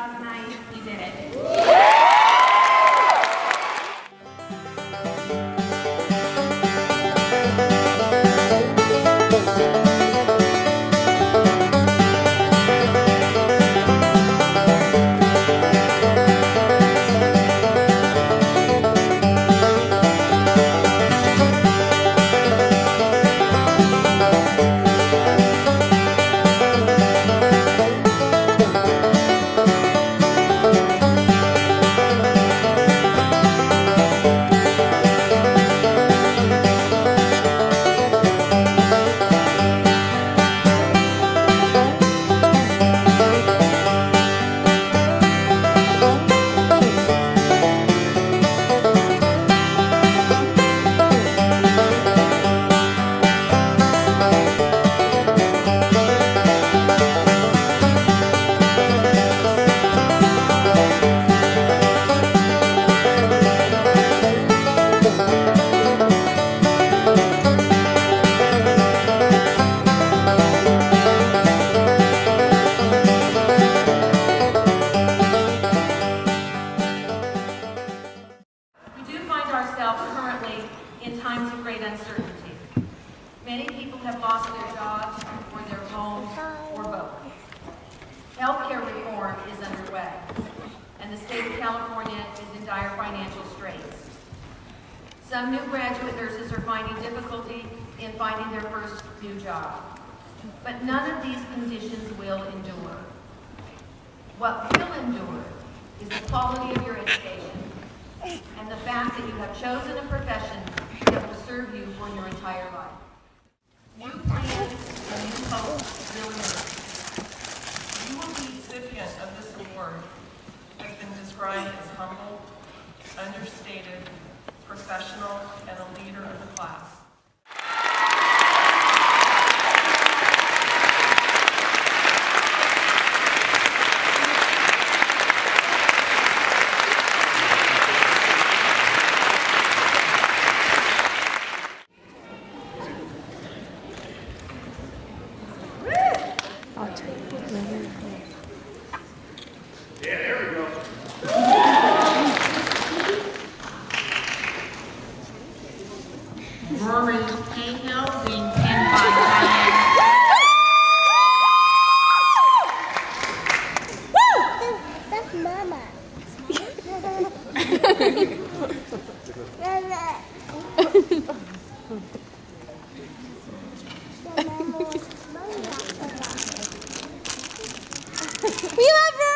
2009, you did it. Great uncertainty. Many people have lost their jobs or their homes or both. Healthcare reform is underway, and the state of California is in dire financial straits. Some new graduate nurses are finding difficulty in finding their first new job. But none of these conditions will endure. What will endure is the quality of your education and the fact that you have chosen a profession that will serve you for your entire life. You plans and you hope. You will be recipient of this award has been described as humble, understated, professional, and a leader of the class. Rory Caygill being pinned by. That's Mama. we love